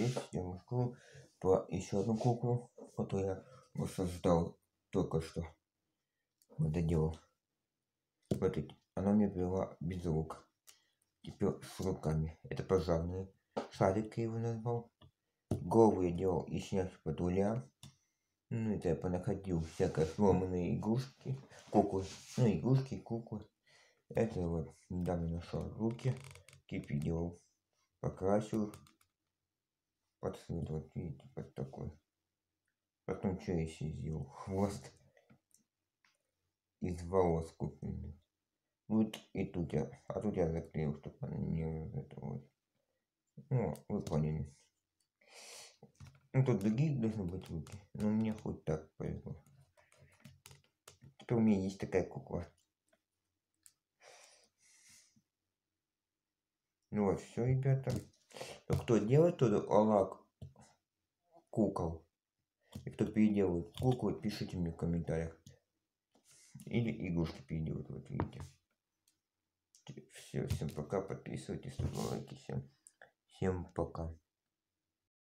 здесь я расскажу про еще одну куклу, которую я воссоздал только что. Вот это делал. Смотрите, она мне была без рук. Теперь с руками. Это пожарный шарик я его назвал. Голову я делал из снег патруля. Ну, это я понаходил всякие сломанные игрушки, куклы, ну, игрушки, куклы. Это вот недавно нашел руки, типа делал, покрасил под цвет, вот видите, под такой. Потом что еще сделал? Хвост из волос купленный. Вот и тут я, а тут я заклеил, чтобы она не это вот. Ну, вы поняли. Ну, тут другие должны быть руки. Но мне хоть так повезло. Теперь у меня есть такая кукла. Ну вот, все, ребята. Но кто делает тот лак кукол, и кто переделывает куклы, пишите мне в комментариях. Или игрушки переделывают, вот видите. Все, всем пока, подписывайтесь, ставьте лайки, всем, всем пока.